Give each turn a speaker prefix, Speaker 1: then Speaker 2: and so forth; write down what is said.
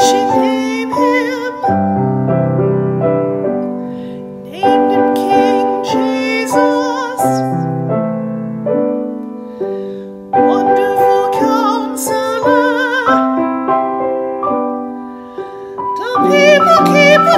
Speaker 1: She named him, named him King Jesus. Wonderful Counselor. The people keep a